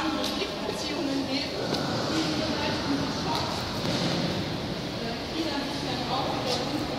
Jahren Konfliktbeziehungen leben, die in ihrer Stadt. China ist ein Raum, der uns